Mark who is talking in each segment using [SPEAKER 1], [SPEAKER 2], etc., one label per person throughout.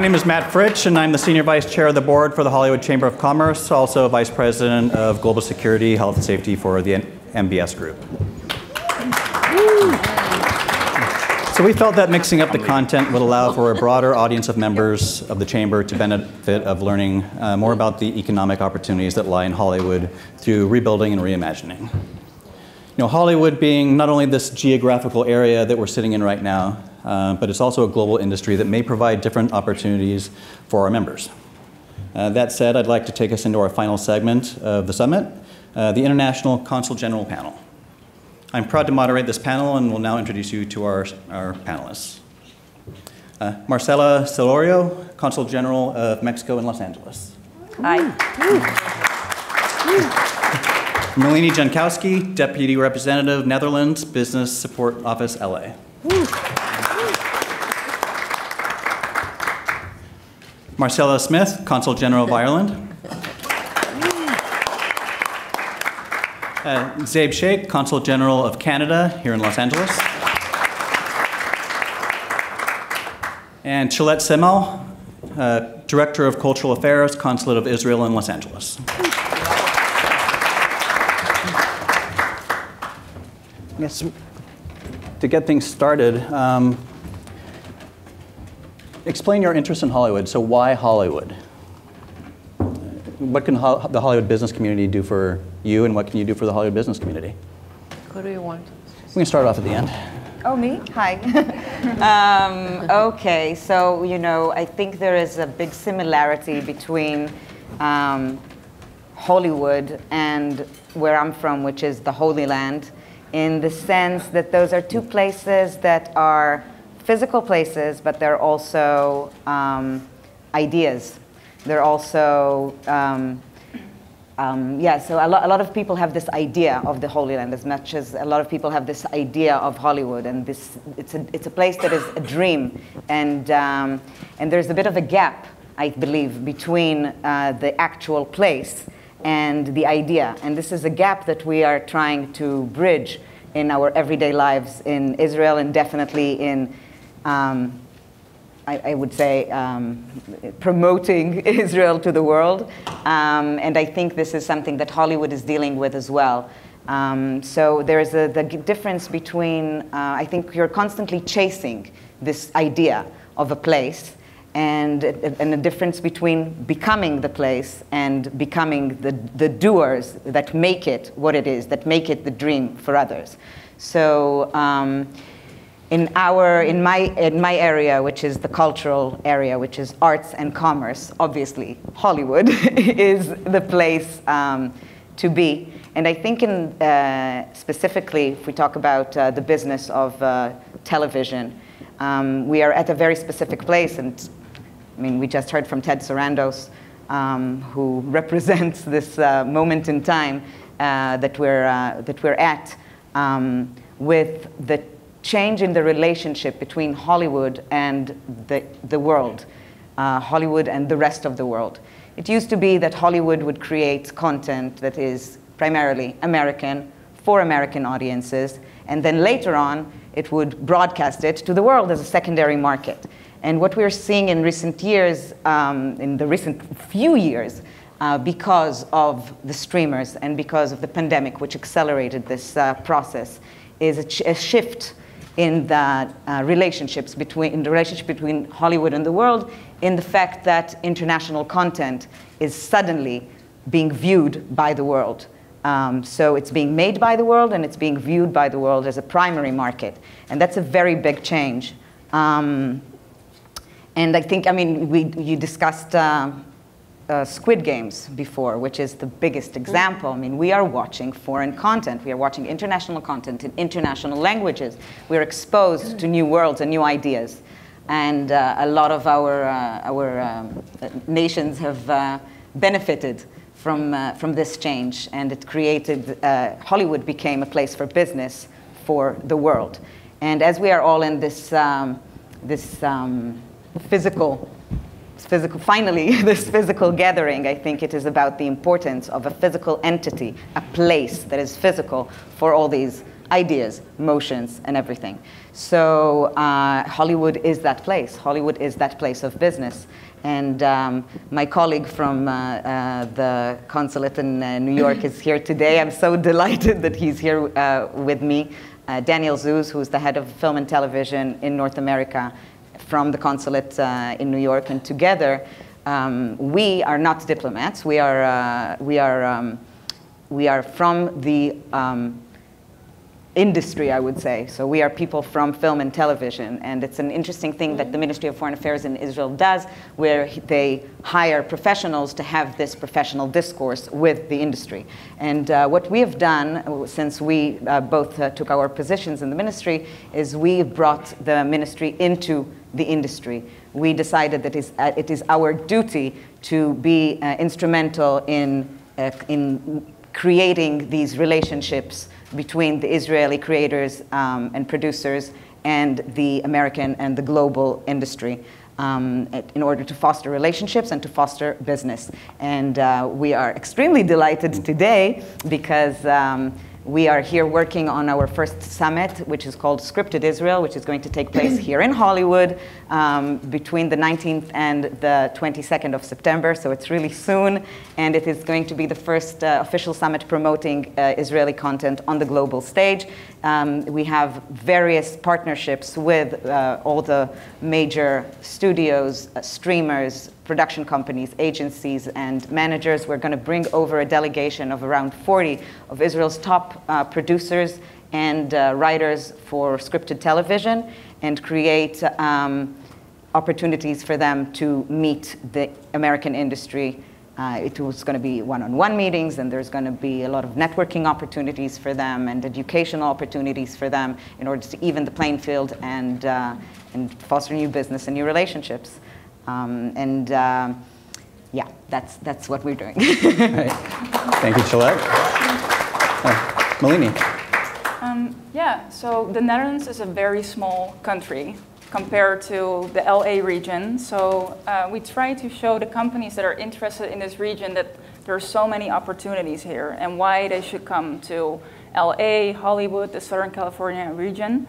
[SPEAKER 1] My name is Matt Fritsch, and I'm the Senior Vice Chair of the Board for the Hollywood Chamber of Commerce, also Vice President of Global Security, Health and Safety for the MBS Group. So we felt that mixing up the content would allow for a broader audience of members of the Chamber to benefit of learning uh, more about the economic opportunities that lie in Hollywood through rebuilding and reimagining. You know, Hollywood being not only this geographical area that we're sitting in right now, uh, but it's also a global industry that may provide different opportunities for our members. Uh, that said, I'd like to take us into our final segment of the summit, uh, the International Consul General Panel. I'm proud to moderate this panel and will now introduce you to our, our panelists. Uh, Marcela Celorio, Consul General of Mexico in Los Angeles.
[SPEAKER 2] Hi.
[SPEAKER 1] Melanie Jankowski, Deputy Representative, Netherlands, Business Support Office, LA. Marcella Smyth, Consul General of Ireland. Uh, Zaib Shaikh, Consul General of Canada here in Los Angeles. And Chilette Semel, uh, Director of Cultural Affairs, Consulate of Israel in Los Angeles. Yes, to get things started, um, explain your interest in Hollywood. So, why Hollywood? What can ho- the Hollywood business community do for you, and what can you do for the Hollywood business community?
[SPEAKER 2] Who do you want?
[SPEAKER 1] We can start off at the end.
[SPEAKER 2] Oh, me? Hi. um, okay, so, you know, I think there is a big similarity between um, Hollywood and where I'm from, which is the Holy Land, in the sense that those are two places that are physical places, but they're also um, ideas. They're also um, um, yeah, so a, lo- a lot of people have this idea of the Holy Land as much as a lot of people have this idea of Hollywood, and this it's a it's a place that is a dream, and um, and there's a bit of a gap, I believe, between uh, the actual place and the idea, and this is a gap that we are trying to bridge in our everyday lives in Israel and definitely in um, I, I would say, um, promoting Israel to the world. Um, and I think this is something that Hollywood is dealing with as well. Um, so there's a, the difference between, uh, I think you're constantly chasing this idea of a place and, and the difference between becoming the place and becoming the, the doers that make it what it is, that make it the dream for others. So um, in our in my in my area which is the cultural area which is arts and commerce obviously hollywood is the place um, to be. And i think in uh, specifically if we talk about uh, the business of uh, television um, we are at a very specific place. And i mean we just heard from ted sarandos um, who represents this uh, moment in time uh, that we're uh, that we're at um, with the change in the relationship between Hollywood and the, the world, uh, Hollywood and the rest of the world. It used to be that Hollywood would create content that is primarily American for American audiences, and then later on, it would broadcast it to the world as a secondary market. And what we're seeing in recent years, um, in the recent few years, uh, because of the streamers and because of the pandemic, which accelerated this uh, process, is a, a shift in the uh, relationships between in the relationship between Hollywood and the world, in the fact that international content is suddenly being viewed by the world. Um, so it's being made by the world and it's being viewed by the world as a primary market, and that's a very big change. Um, and I think, I mean, we you discussed. Uh, uh, Squid Games before, which is the biggest example. I mean, we are watching foreign content. We are watching international content in international languages. We're exposed to new worlds and new ideas. And uh, a lot of our, uh, our um, nations have uh, benefited from, uh, from this change. And it created, uh, Hollywood became a place for business for the world. And as we are all in this, um, this um, physical physical, finally, this physical gathering, I think it is about the importance of a physical entity, a place that is physical for all these ideas, motions, and everything. So uh, Hollywood is that place. Hollywood is that place of business. And um, my colleague from uh, uh, the consulate in uh, New York is here today. I'm so delighted that he's here uh, with me. Uh, Daniel Zuz, who's the head of film and television in North America from the consulate uh, in New York. And together, um, we are not diplomats. We are, we are, um, we are from the um, industry, I would say. So we are people from film and television, and it's an interesting thing that the Ministry of Foreign Affairs in Israel does, where they hire professionals to have this professional discourse with the industry. And uh, what we have done, uh, since we uh, both uh, took our positions in the ministry, is we have brought the ministry into the industry. We decided that uh, it is our duty to be uh, instrumental in, in creating these relationships between the Israeli creators um, and producers and the American and the global industry. Um, in order to foster relationships and to foster business. And uh, we are extremely delighted today because um, we are here working on our first summit, which is called Scripted Israel, which is going to take place here in Hollywood um, between the 19th and the 22nd of September. So it's really soon, and it is going to be the first uh, official summit promoting uh, Israeli content on the global stage. Um, we have various partnerships with uh, all the major studios, uh, streamers, production companies, agencies, and managers. We're going to bring over a delegation of around 40 of Israel's top uh, producers and uh, writers for scripted television and create um, opportunities for them to meet the American industry. Uh, it was going to be one-on-one meetings, and there's going to be a lot of networking opportunities for them and educational opportunities for them in order to even the playing field and, uh, and foster new business and new relationships. Um, and uh, yeah, that's, that's what we're doing.
[SPEAKER 1] right. Thank you, Shalette. Uh, Malini.
[SPEAKER 3] Um, yeah, so the Netherlands is a very small country compared to the LA region. So uh, we try to show the companies that are interested in this region that there are so many opportunities here and why they should come to LA, Hollywood, the Southern California region.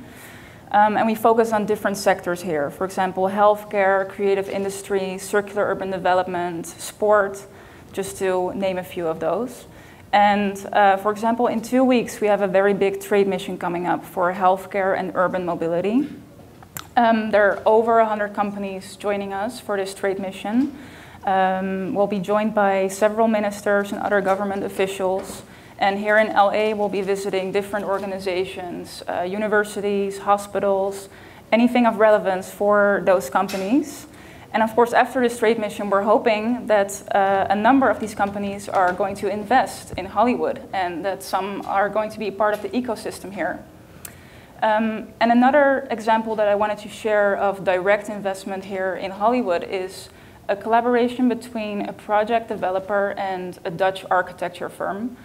[SPEAKER 3] Um, and we focus on different sectors here. For example, healthcare, creative industry, circular urban development, sport, just to name a few of those. And uh, for example, in two weeks, we have a very big trade mission coming up for healthcare and urban mobility. Um, there are over 100 companies joining us for this trade mission. Um, we'll be joined by several ministers and other government officials. And here in LA, we'll be visiting different organizations, uh, universities, hospitals, anything of relevance for those companies. And of course, after this trade mission, we're hoping that uh, a number of these companies are going to invest in Hollywood and that some are going to be part of the ecosystem here. Um, and another example that I wanted to share of direct investment here in Hollywood is a collaboration between a project developer and a Dutch architecture firm.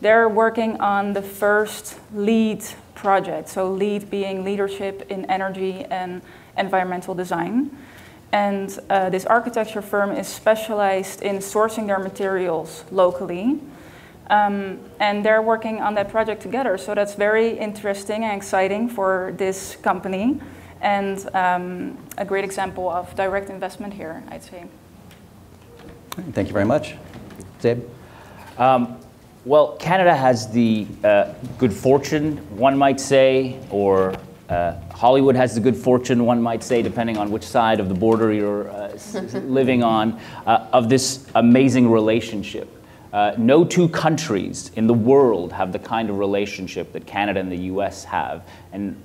[SPEAKER 3] They're working on the first LEED project, so LEED being leadership in energy and environmental design. And uh, this architecture firm is specialized in sourcing their materials locally. Um, and they're working on that project together. So that's very interesting and exciting for this company. And um, a great example of direct investment here, I'd say.
[SPEAKER 1] Thank you very much. Zaib?
[SPEAKER 4] Um, well, Canada has the uh, good fortune, one might say, or uh, Hollywood has the good fortune, one might say, depending on which side of the border you're uh, living on, uh, of this amazing relationship. Uh, no two countries in the world have the kind of relationship that Canada and the US have. And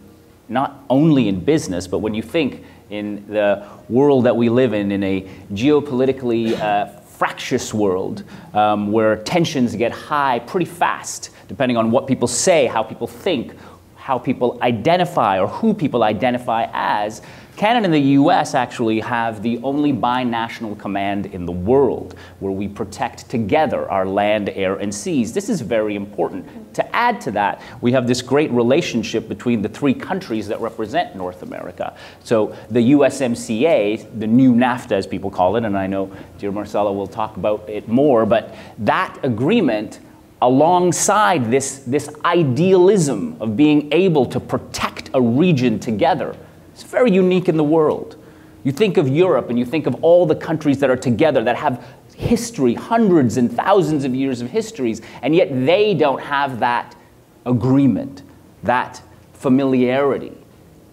[SPEAKER 4] not only in business, but when you think in the world that we live in, in a geopolitically uh, fractious world um, where tensions get high pretty fast, depending on what people say, how people think, how people identify, or who people identify as. Canada and the US actually have the only binational command in the world where we protect together our land, air, and seas. This is very important. To add to that, we have this great relationship between the three countries that represent North America. So the USMCA, the new NAFTA as people call it, and I know dear Marcella will talk about it more, but that agreement alongside this, this idealism of being able to protect a region together. It's very unique in the world. You think of Europe and you think of all the countries that are together that have history, hundreds and thousands of years of histories, and yet they don't have that agreement, that familiarity,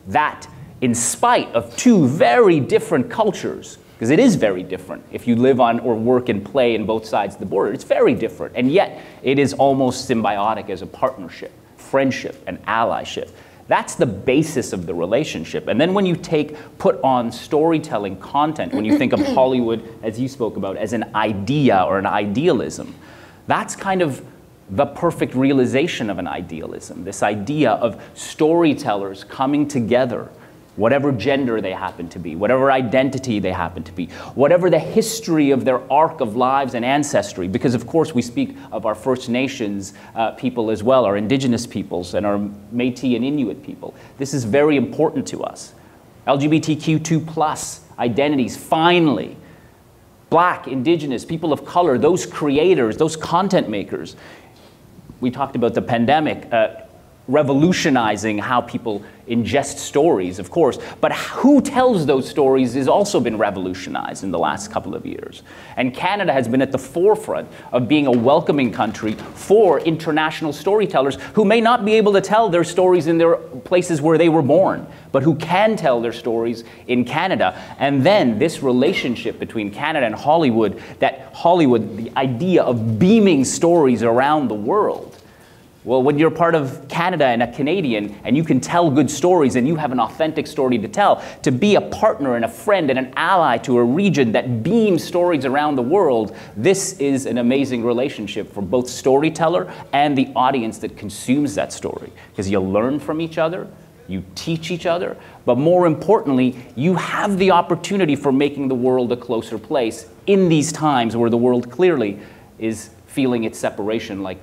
[SPEAKER 4] that in spite of two very different cultures, because it is very different if you live on or work and play in both sides of the border. It's very different, and yet it is almost symbiotic as a partnership, friendship, and allyship. That's the basis of the relationship. And then when you take, put on storytelling content, when you think of Hollywood, as you spoke about, as an idea or an idealism, that's kind of the perfect realization of an idealism. This idea of storytellers coming together whatever gender they happen to be, whatever identity they happen to be, whatever the history of their arc of lives and ancestry, because of course we speak of our First Nations uh, people as well, our indigenous peoples, and our Metis and Inuit people. This is very important to us. LGBTQ2 plus identities, finally. Black, indigenous, people of color, those creators, those content makers. We talked about the pandemic. Uh, revolutionizing how people ingest stories, of course, but who tells those stories has also been revolutionized in the last couple of years. And Canada has been at the forefront of being a welcoming country for international storytellers who may not be able to tell their stories in their places where they were born, but who can tell their stories in Canada. And then this relationship between Canada and Hollywood, that Hollywood, the idea of beaming stories around the world, well, when you're part of Canada and a Canadian and you can tell good stories and you have an authentic story to tell, to be a partner and a friend and an ally to a region that beams stories around the world, this is an amazing relationship for both storyteller and the audience that consumes that story. Because you learn from each other, you teach each other, but more importantly, you have the opportunity for making the world a closer place in these times where the world clearly is feeling its separation like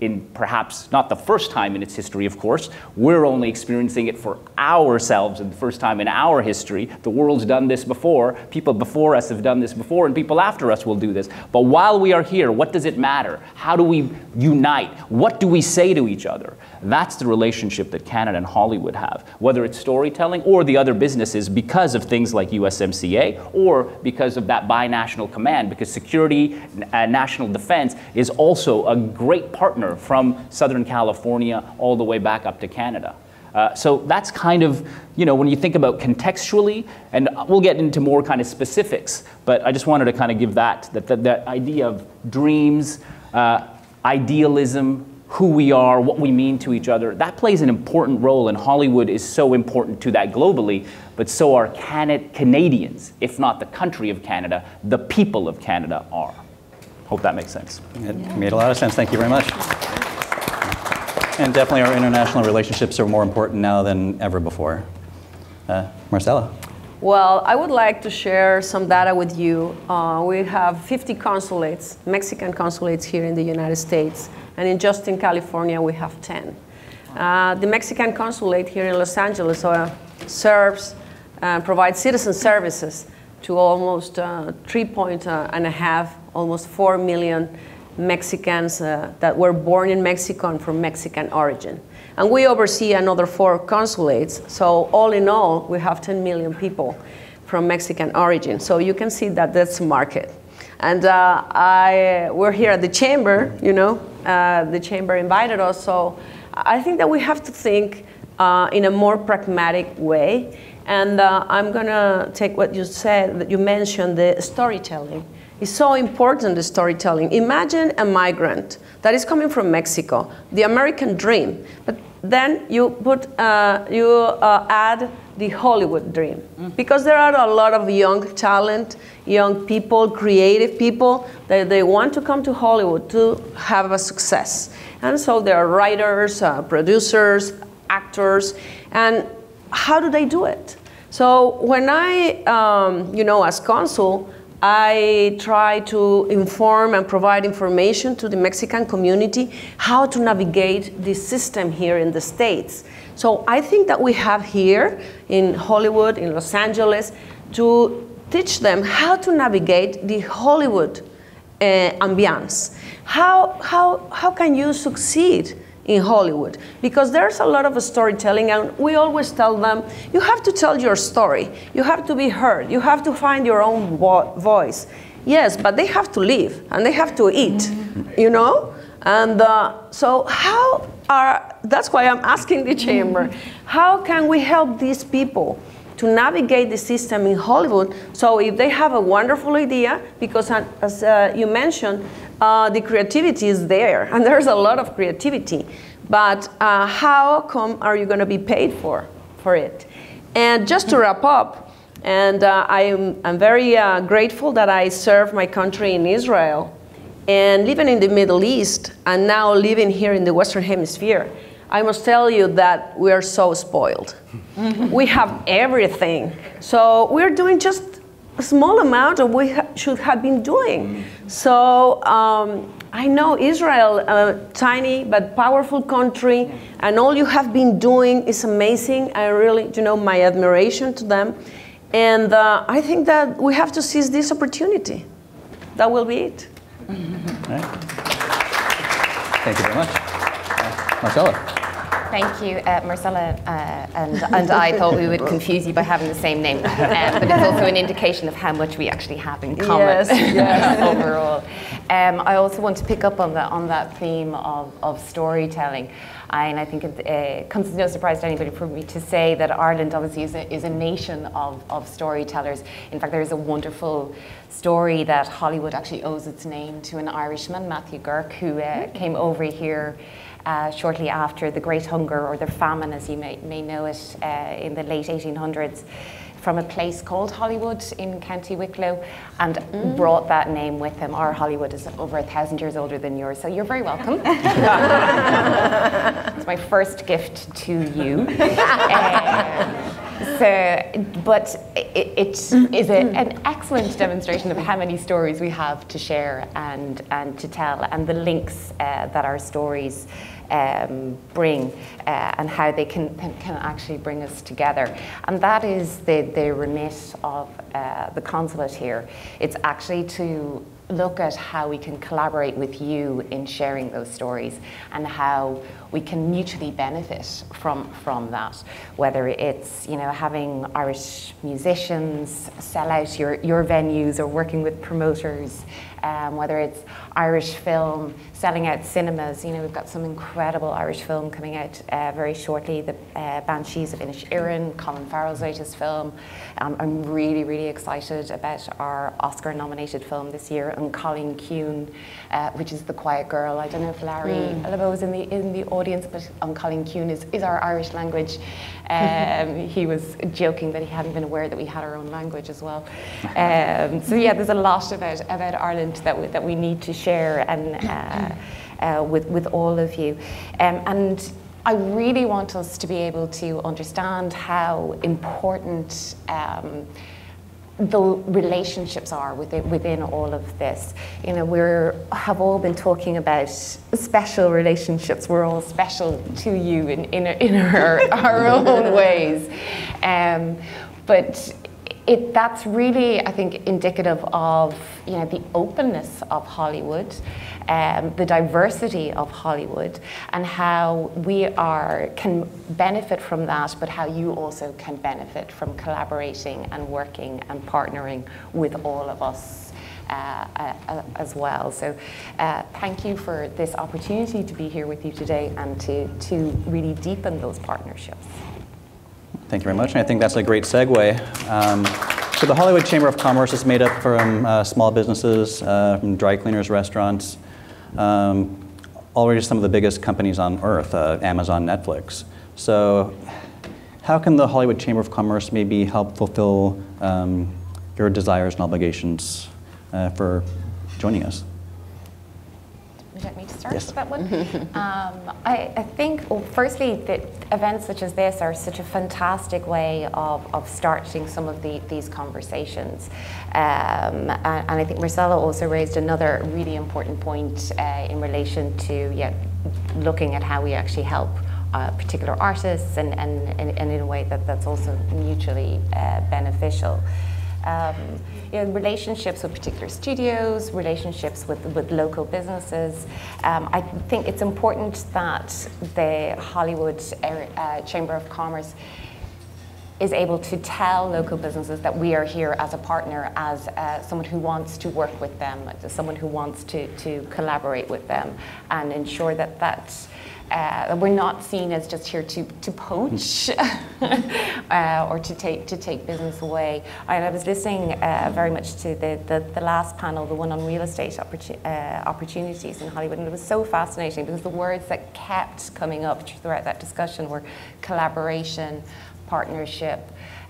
[SPEAKER 4] in perhaps not the first time in its history, of course. We're only experiencing it for ourselves in the first time in our history. The world's done this before. People before us have done this before, and people after us will do this. But while we are here, what does it matter? How do we unite? What do we say to each other? That's the relationship that Canada and Hollywood have, whether it's storytelling or the other businesses because of things like USMCA or because of that binational command, because security and national defense is also a great partner from Southern California all the way back up to Canada. Uh, so that's kind of, you know, when you think about contextually, and we'll get into more kind of specifics, but I just wanted to kind of give that, that, that, that idea of dreams, uh, idealism, who we are, what we mean to each other, that plays an important role, and Hollywood is so important to that globally, but so are Can- Canadians, if not the country of Canada, the people of Canada are. Hope that makes sense.
[SPEAKER 1] It made a lot of sense. Thank you very much. And definitely our international relationships are more important now than ever before. Uh, Marcela.
[SPEAKER 5] Well, I would like to share some data with you. Uh, we have 50 consulates, Mexican consulates here in the United States and in just in California we have 10. Uh, the Mexican consulate here in Los Angeles uh, serves and uh, provides citizen services to almost uh, three point uh, and a half, almost 4 million Mexicans uh, that were born in Mexico and from Mexican origin. And we oversee another four consulates, so all in all, we have 10 million people from Mexican origin. So you can see that that's a market. And uh, I, we're here at the chamber, you know, uh, the chamber invited us. So I think that we have to think uh, in a more pragmatic way. And uh, I'm going to take what you said, that you mentioned, the storytelling. It's so important, the storytelling. Imagine a migrant that is coming from Mexico, the American dream, but then you, put, uh, you uh, add the Hollywood dream. Mm. Because there are a lot of young talent, young people, creative people, that they want to come to Hollywood to have a success. And so there are writers, uh, producers, actors, and how do they do it? So when I, um, you know, as consul, I try to inform and provide information to the Mexican community how to navigate this system here in the States. So I think that we have here in Hollywood, in Los Angeles, to teach them how to navigate the Hollywood uh, ambiance. how, how, how can you succeed in Hollywood? Because there's a lot of storytelling, and we always tell them, you have to tell your story, you have to be heard, you have to find your own vo- voice. Yes, but they have to live and they have to eat, you know? And uh, so, how are, that's why I'm asking the chamber, how can we help these people? To navigate the system in Hollywood. So if they have a wonderful idea, because uh, as uh, you mentioned, uh, the creativity is there, and there's a lot of creativity. But uh, how come are you going to be paid for for it? And just to wrap up, and uh, I am I'm very uh, grateful that I serve my country in Israel, and living in the Middle East, and now living here in the Western Hemisphere. I must tell you that we are so spoiled. we have everything. So we're doing just a small amount of what we ha- should have been doing. So um, I know Israel, a tiny but powerful country, and all you have been doing is amazing. I really, you know, my admiration to them. And uh, I think that we have to seize this opportunity. That will be it.
[SPEAKER 1] All right. Thank you very much. Marcella.
[SPEAKER 6] Thank you, uh, Marcella, uh, and, and I thought we would confuse you by having the same name, um, but it's also an indication of how much we actually have in common
[SPEAKER 5] Yes, yes.
[SPEAKER 6] overall. Um, I also want to pick up on that on that theme of, of storytelling. And I think it uh, comes as no surprise to anybody for me to say that Ireland obviously is a, is a nation of, of storytellers. In fact, there is a wonderful story that Hollywood actually owes its name to an Irishman, Matthew Girk, who uh, came over here uh, shortly after the Great Hunger or the famine, as you may, may know it, uh, in the late 1800s, from a place called Hollywood in County Wicklow, and brought that name with him. Our Hollywood is over a thousand years older than yours, so you're very welcome. it's my first gift to you. Uh, so, but it, it is a, an excellent demonstration of how many stories we have to share and, and to tell, and the links uh, that our stories um, bring uh, and how they can, can actually bring us together. And that is the, the remit of uh, the consulate here. It's actually to look at how we can collaborate with you in sharing those stories and how we can mutually benefit from, from that. Whether it's you know having Irish musicians sell out your, your venues or working with promoters, um, whether it's Irish film selling out cinemas. You know we've got some incredible Irish film coming out uh, very shortly. The uh, Banshees of Inisherin, Colin Farrell's latest film. Um, I'm really really excited about our Oscar-nominated film this year, and Cailín Ciúin, uh, which is The Quiet Girl. I don't know if Larry mm. is in the in the audience, but um, Cailín Ciúin is, is our Irish language. Um, he was joking that he hadn't been aware that we had our own language as well. Um, so yeah, there's a lot about about Ireland that we, that we need to share and uh, uh, with with all of you, um, and. I really want us to be able to understand how important um, the relationships are within, within all of this. You know, we have all been talking about special relationships. We're all special to you in, in, in our, our own ways. Um, but it, that's really, I think, indicative of you know, the openness of Hollywood, um, the diversity of Hollywood, and how we are can benefit from that, but how you also can benefit from collaborating and working and partnering with all of us. Uh, uh, as well. So, uh, thank you for this opportunity to be here with you today and to, to really deepen those partnerships.
[SPEAKER 1] Thank you very much. And I think that's a great segue. Um, so the Hollywood Chamber of Commerce is made up from uh, small businesses, uh, from dry cleaners, restaurants, um, already some of the biggest companies on earth, uh, Amazon, Netflix. So how can the Hollywood Chamber of Commerce maybe help fulfill um, your desires and obligations uh, for joining us?
[SPEAKER 6] Me to start
[SPEAKER 1] Yes.
[SPEAKER 6] with that one? um, I, I think, well, firstly, that events such as this are such a fantastic way of, of starting some of the, these conversations. Um, and, and I think Marcella also raised another really important point uh, in relation to yeah, looking at how we actually help uh, particular artists and, and, and, and in a way that, that's also mutually uh, beneficial. Um, you know, relationships with particular studios, relationships with, with local businesses. Um, I think it's important that the Hollywood uh, Chamber of Commerce is able to tell local businesses that we are here as a partner, as uh, someone who wants to work with them, as someone who wants to, to collaborate with them, and ensure that that uh, we're not seen as just here to, to poach uh, or to take to take business away. I, I was listening uh, very much to the, the, the, last panel, the one on real estate uh, opportunities in Hollywood, and it was so fascinating because the words that kept coming up throughout that discussion were collaboration, partnership.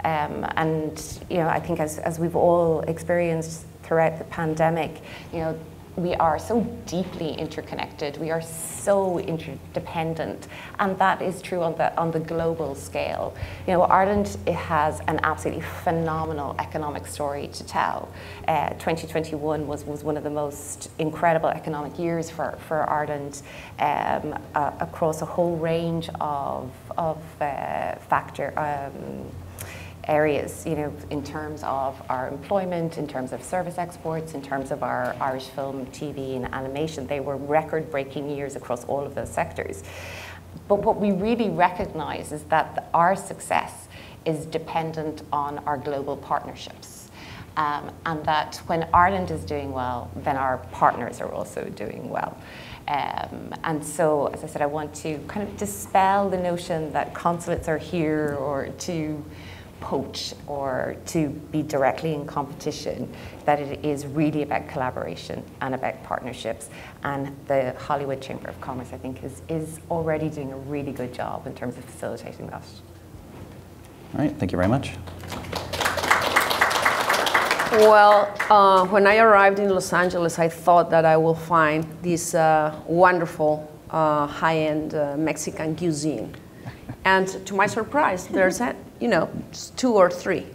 [SPEAKER 6] Um, and you know, I think as, as we've all experienced throughout the pandemic, you know, we are so deeply interconnected, we are so interdependent, and that is true on the, on the global scale. You know, Ireland has an absolutely phenomenal economic story to tell. Uh, 2021 was, was one of the most incredible economic years for, for Ireland um, uh, across a whole range of, of uh, factor. Um, areas, you know, in terms of our employment, in terms of service exports, in terms of our Irish film, TV, and animation. They were record breaking years across all of those sectors. But what we really recognize is that our success is dependent on our global partnerships. Um, and that when Ireland is doing well, then our partners are also doing well. Um, and so, as I said, I want to kind of dispel the notion that consulates are here or to poach or to be directly in competition, that it is really about collaboration and about partnerships. And the Hollywood Chamber of Commerce, I think, is, is already doing a really good job in terms of facilitating that.
[SPEAKER 1] All right, thank you very much.
[SPEAKER 5] Well, uh, when I arrived in Los Angeles, I thought that I will find this uh, wonderful uh, high-end uh, Mexican cuisine. And to my surprise, there's a, you know, two or three.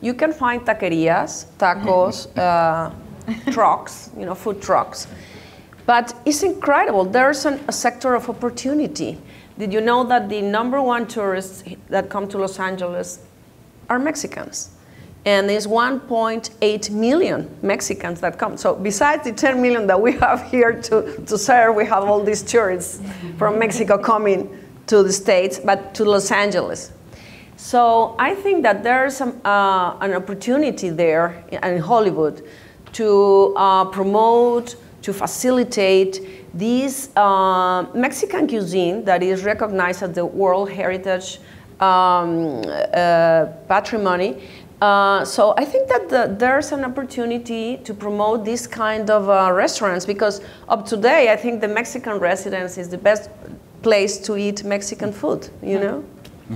[SPEAKER 5] You can find taquerias, tacos, uh, trucks, you know, food trucks. But it's incredible. There's an, a sector of opportunity. Did you know that the number one tourists that come to Los Angeles are Mexicans? And there's 1.8 million Mexicans that come. So besides the 10 million that we have here to, to serve, we have all these tourists from Mexico coming to the States, but to Los Angeles. So I think that there's some, uh, an opportunity there in Hollywood to uh, promote, to facilitate this uh, Mexican cuisine that is recognized as the World Heritage um, uh, Patrimony. Uh, so I think that the, there's an opportunity to promote this kind of uh, restaurants because up today, I think the Mexican residence is the best place to eat Mexican food, you know?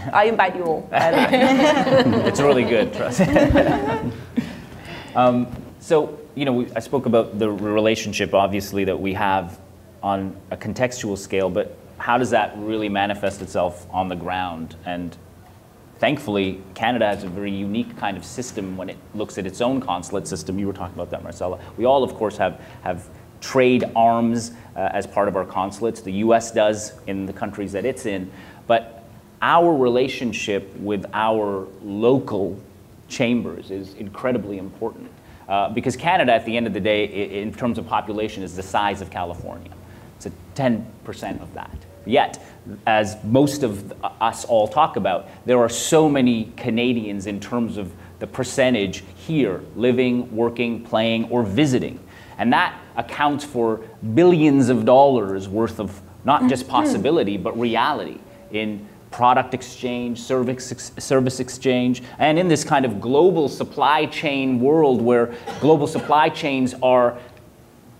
[SPEAKER 5] I invite you all.
[SPEAKER 4] it's really good, trust um, so, you know, we, I spoke about the relationship, obviously, that we have on a contextual scale, but how does that really manifest itself on the ground? And thankfully, Canada has a very unique kind of system when it looks at its own consulate system. You were talking about that, Marcella. We all, of course, have, have trade arms uh, as part of our consulates. The US does in the countries that it's in. But our relationship with our local chambers is incredibly important. Uh, because Canada, at the end of the day, in terms of population, is the size of California. It's a 10% of that. Yet, as most of us all talk about, there are so many Canadians in terms of the percentage here living, working, playing, or visiting. And that accounts for billions of dollars worth of not just mm-hmm. possibility, but reality in product exchange, service, service exchange, and in this kind of global supply chain world where global supply chains are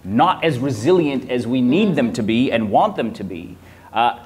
[SPEAKER 4] not as resilient as we need them to be and want them to be, uh,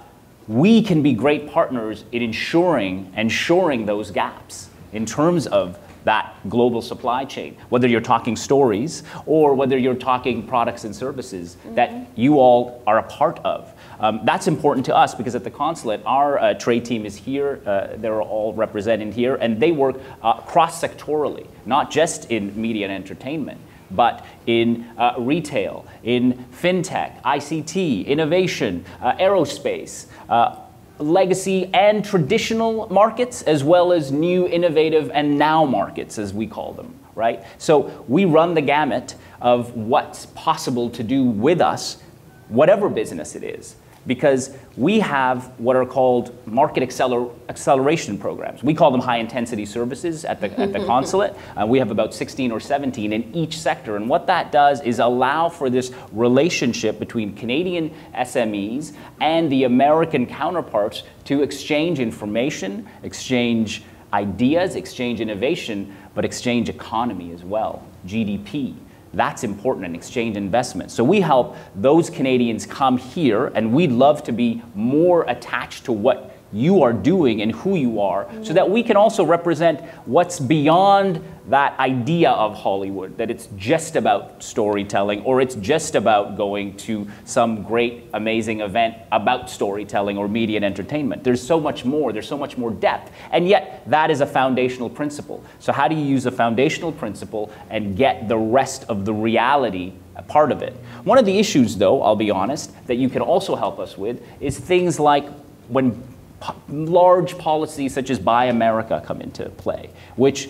[SPEAKER 4] we can be great partners in ensuring and shoring those gaps in terms of that global supply chain, whether you're talking stories or whether you're talking products and services mm-hmm. that you all are a part of. Um, that's important to us because at the consulate, our uh, trade team is here. Uh, they're all represented here, and they work uh, cross sectorally, not just in media and entertainment, but in uh, retail, in fintech, ICT, innovation, uh, aerospace uh, legacy and traditional markets, as well as new, innovative, and now markets, as we call them, right? So we run the gamut of what's possible to do with us, whatever business it is because we have what are called market acceler- acceleration programs. We call them high intensity services at the, at the consulate. Uh, we have about 16 or 17 in each sector. And what that does is allow for this relationship between Canadian SMEs and the American counterparts to exchange information, exchange ideas, exchange innovation, but exchange economy as well, GDP. That's important in exchange investment. So we help those Canadians come here, and we'd love to be more attached to what you are doing and who you are, so that we can also represent what's beyond that idea of Hollywood, that it's just about storytelling or it's just about going to some great, amazing event about storytelling or media and entertainment. There's so much more, there's so much more depth, and yet that is a foundational principle. So, how do you use a foundational principle and get the rest of the reality? a Part of it. One of the issues, though, I'll be honest, that you can also help us with is things like when po- large policies such as Buy America come into play, which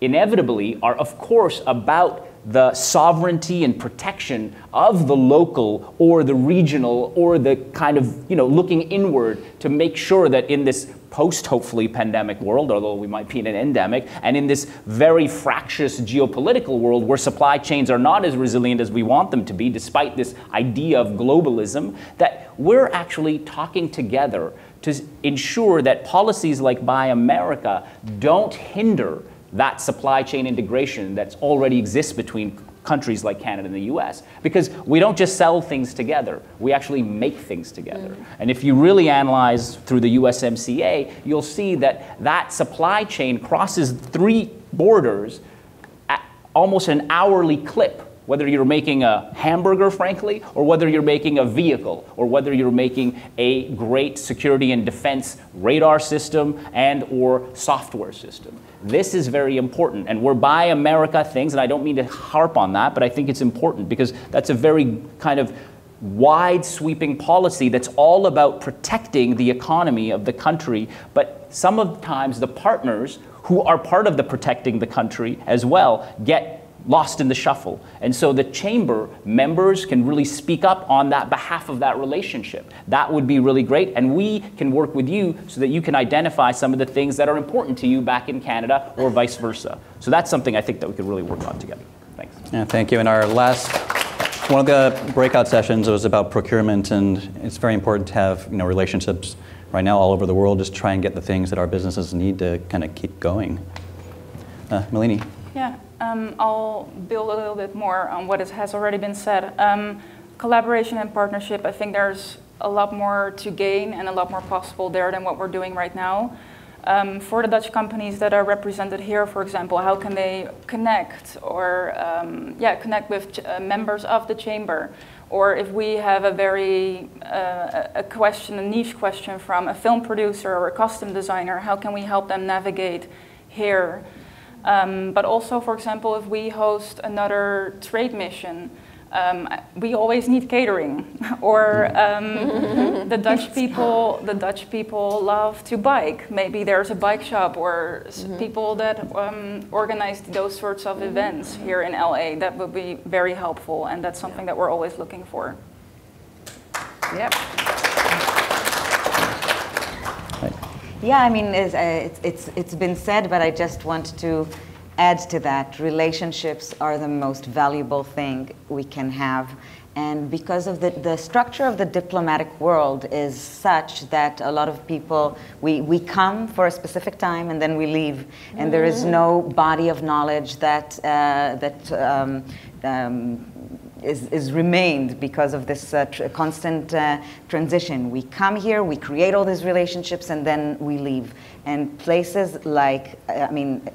[SPEAKER 4] inevitably are, of course, about the sovereignty and protection of the local or the regional or the kind of, you know, looking inward to make sure that in this post hopefully pandemic world, although we might be in an endemic, and in this very fractious geopolitical world where supply chains are not as resilient as we want them to be, despite this idea of globalism, that we're actually talking together to ensure that policies like Buy America don't hinder that supply chain integration that already exists between countries like Canada and the US. Because we don't just sell things together, we actually make things together. Mm. And if you really analyze through the USMCA, you'll see that that supply chain crosses three borders at almost an hourly clip whether you're making a hamburger, frankly, or whether you're making a vehicle, or whether you're making a great security and defense radar system and or software system. This is very important, and we're Buy America things, and I don't mean to harp on that, but I think it's important because that's a very kind of wide sweeping policy that's all about protecting the economy of the country, but some of the times the partners who are part of the protecting the country as well get lost in the shuffle. And so the chamber members can really speak up on that behalf of that relationship. That would be really great. And we can work with you so that you can identify some of the things that are important to you back in Canada or vice versa. So that's something I think that we could really work on together. Thanks.
[SPEAKER 1] Yeah, thank you. And our last, one of the breakout sessions was about procurement, and it's very important to have you know relationships right now all over the world. Just try and get the things that our businesses need to kind of keep going. Uh, Malini.
[SPEAKER 3] Yeah, um, I'll build a little bit more on what has already been said. Um, collaboration and partnership, I think there's a lot more to gain and a lot more possible there than what we're doing right now. Um, for the Dutch companies that are represented here, for example, how can they connect or um, yeah, connect with uh, members of the chamber? Or if we have a very uh, a question, a niche question from a film producer or a costume designer, how can we help them navigate here? Um, but also, for example, if we host another trade mission, um, we always need catering. or um, the Dutch people, the Dutch people love to bike. Maybe there's a bike shop or people that um, organize those sorts of events here in LA. That would be very helpful, and that's something that we're always looking for.
[SPEAKER 5] Yep.
[SPEAKER 2] Yeah, I mean, it's, uh, it's, it's, it's been said, but I just want to add to that. Relationships are the most valuable thing we can have. And because of the, the structure of the diplomatic world is such that a lot of people, we, we come for a specific time and then we leave. And there is no body of knowledge that, uh, that um, um, is, is remained because of this uh, tr- constant uh, transition. We come here, we create all these relationships, and then we leave. And places like, uh, I mean,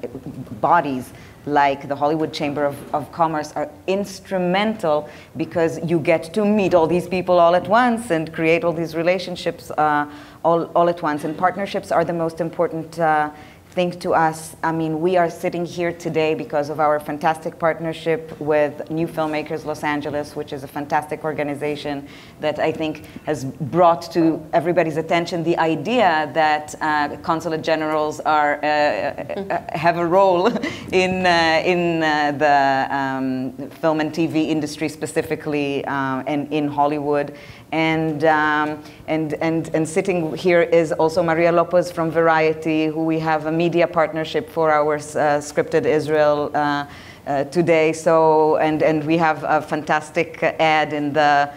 [SPEAKER 2] bodies like the Hollywood Chamber of, of Commerce are instrumental because you get to meet all these people all at once and create all these relationships uh, all, all at once. And partnerships are the most important uh, think to us, I mean, we are sitting here today because of our fantastic partnership with New Filmmakers Los Angeles, which is a fantastic organization that I think has brought to everybody's attention the idea that uh, consulate generals are uh, uh, have a role in uh, in uh, the um, film and TV industry specifically, uh, and in Hollywood. And, um, and, and, and sitting here is also Maria Lopez from Variety, who we have a media partnership for our uh, scripted Israel uh, uh, today. So, and, and we have a fantastic ad in the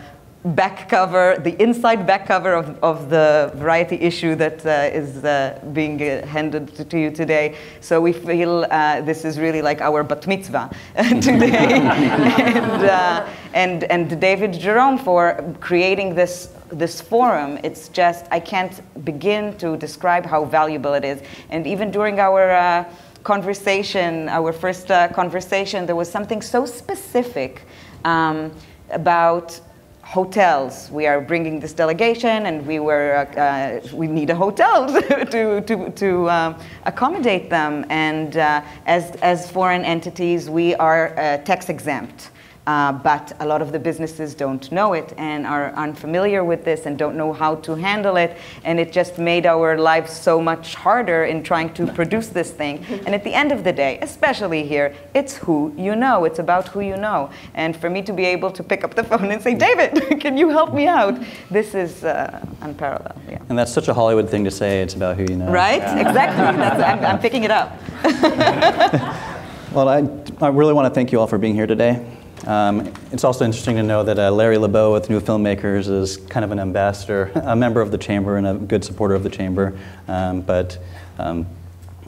[SPEAKER 2] back cover, the inside back cover of, of the variety issue that uh, is uh, being uh, handed to, to you today. So we feel uh, this is really like our bat mitzvah today. and, uh, and, and David Jerome for creating this, this forum. It's just, I can't begin to describe how valuable it is. And even during our uh, conversation, our first conversation, there was something so specific um, about hotels. We are bringing this delegation, and we were uh, uh, we need a hotel to to to um, accommodate them. And uh, as as foreign entities, we are uh, tax exempt. Uh, but a lot of the businesses don't know it and are unfamiliar with this and don't know how to handle it. And it just made our lives so much harder in trying to produce this thing. And at the end of the day, especially here, it's who you know. It's about who you know. And for me to be able to pick up the phone and say, David, can you help me out? This is uh, unparalleled. Yeah.
[SPEAKER 1] And that's such a Hollywood thing to say. It's about who you know.
[SPEAKER 2] Right? Exactly. That's, I'm, I'm picking it up.
[SPEAKER 1] Well, I, I really want to thank you all for being here today. Um, it's also interesting to know that uh, Larry Laboe with New Filmmakers is kind of an ambassador, a member of the Chamber and a good supporter of the Chamber, um, but um,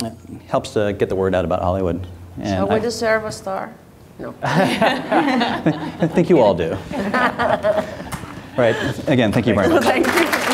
[SPEAKER 1] it helps to get the word out about Hollywood.
[SPEAKER 5] So we
[SPEAKER 1] I,
[SPEAKER 5] deserve a star? No.
[SPEAKER 1] I think you all do. right. Again, thank you very much.
[SPEAKER 5] Thank you.